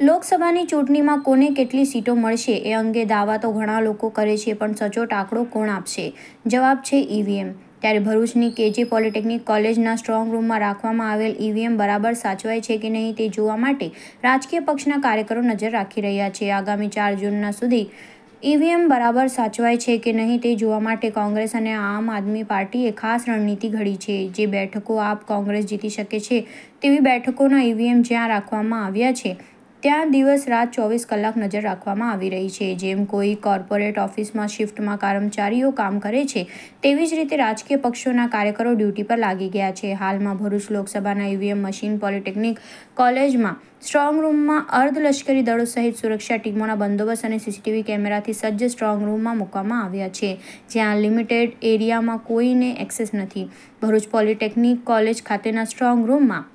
લોકસભાની ચૂંટણીમાં કોને કેટલી સીટો મળશે એ અંગે દાવા તો ઘણા લોકો કરે છે, પણ સચોટ આંકડો કોણ આપશે? જવાબ છે ઈવીએમ ત્યારે ભરૂચની કેજી પોલિટેકનિક કોલેજના સ્ટ્રોંગ રૂમમાં રાખવામાં આવેલ ઈવીએમ બરાબર સાચવાય છે કે નહીં તે જોવા માટે રાજકીય પક્ષના કાર્યકરો નજર રાખી રહ્યા છે. આગામી ચાર જૂનના સુધી ઈવીએમ બરાબર સાચવાય છે કે નહીં તે જોવા માટે કોંગ્રેસ અને આમ આદમી પાર્ટીએ ખાસ રણનીતિ ઘડી છે. જે બેઠકો આપ કોંગ્રેસ જીતી શકે છે તેવી બેઠકોના ઈવીએમ જ્યાં રાખવામાં આવ્યા છે ત્યાં દિવસ રાત ચોવીસ કલાક નજર રાખવામાં આવી રહી છે. જેમ કોઈ કોર્પોરેટ ઓફિસમાં શિફ્ટમાં કર્મચારીઓ કામ કરે છે, તેવી જ રીતે રાજકીય પક્ષોના કાર્યકરો ડ્યુટી પર લાગી ગયા છે. હાલમાં ભરૂચ લોકસભાના ઈવીએમ મશીન પોલિટેકનિક કોલેજમાં સ્ટ્રોંગ રૂમમાં અર્ધલશ્કરી દળો સહિત સુરક્ષા ટીમોના બંદોબસ્ત અને સીસીટીવી કેમેરાથી સજ્જ સ્ટ્રોંગ રૂમમાં મૂકવામાં આવ્યા છે, જ્યાં લિમિટેડ એરિયામાં કોઈને એક્સેસ નથી. ભરૂચ પોલિટેકનિક કોલેજ ખાતેના સ્ટ્રોંગ રૂમમાં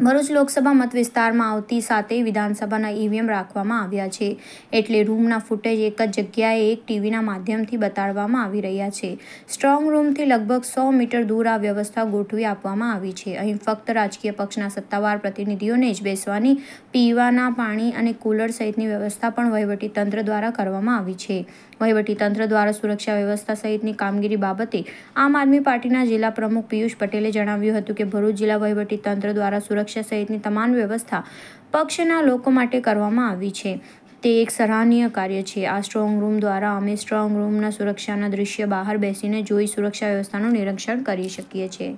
ભરૂચ લોકસભા મત વિસ્તારમાં આવતી સાથે વિધાનસભાના ઈવીએમ રાખવામાં આવ્યા છે. એટલે રૂમના ફૂટેજ એક જ જગ્યાએ એક ટીવીના માધ્યમથી બતાડવામાં આવી રહ્યા છે. સ્ટ્રોંગ રૂમથી લગભગ સો મીટર દૂર આ વ્યવસ્થા ગોઠવી આપવામાં આવી છે. અહીં ફક્ત રાજકીય પક્ષના સત્તાવાર પ્રતિનિધિઓને જ બેસવાની, પીવાના પાણી અને કુલર સહિતની વ્યવસ્થા પણ વહીવટીતંત્ર દ્વારા કરવામાં આવી છે. વહીવટીતંત્ર દ્વારા સુરક્ષા વ્યવસ્થા સહિતની કામગીરી બાબતે આમ આદમી પાર્ટીના જિલ્લા પ્રમુખ પિયુષ પટેલે જણાવ્યું હતું કે ભરૂચ જિલ્લા વહીવટીતંત્ર દ્વારા સુરક્ષા સહિતની તમામ વ્યવસ્થા પક્ષના લોકો માટે કરવામાં આવી છે. તે એક સરાહનીય કાર્ય છે. આ સ્ટ્રોંગ રૂમ દ્વારા અમે સ્ટ્રોંગ રૂમના સુરક્ષાના દૃશ્ય બહાર બેસીને જોઈ સુરક્ષા વ્યવસ્થાનું નિરીક્ષણ કરી શકીએ છીએ.